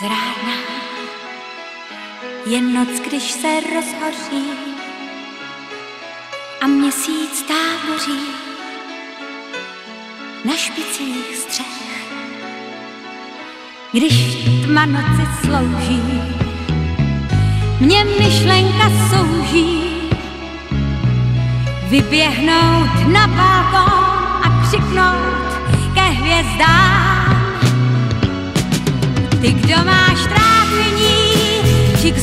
žádná. Jen noc, když se rozhoří a měsíc táboří na špicích střech. Když tma noci slouží, mě myšlenka souží, vyběhnout na balkón a křiknout ke hvězdám. Ty, kdo máš trápení, či k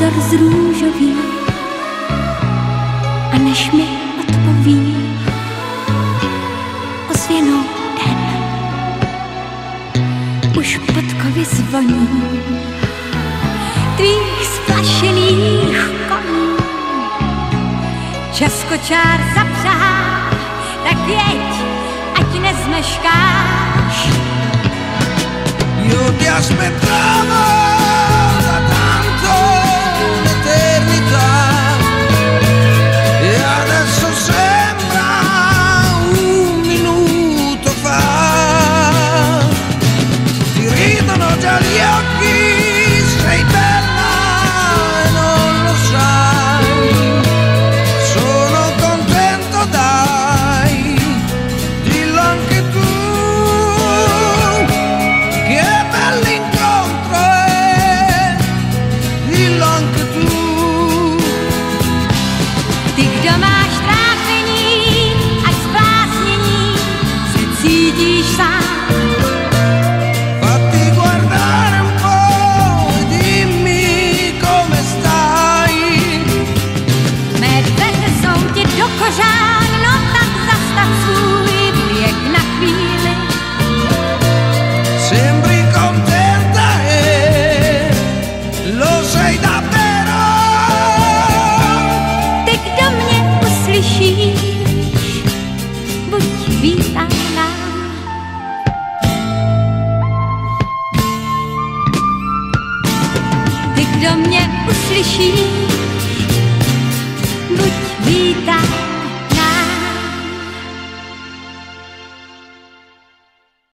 než obzor zrůžoví a než mi odpoví ozvěnou den. Už podkovy zvoní tvých splašených koní. Čas kočár zapřáhá, tak jeď, ať nezmeškáš. Io ti aspettavo da lo sei davvero. Ty, kdo mě uslyšíš, buď vítána. Ty, kdo mě uslyšíš.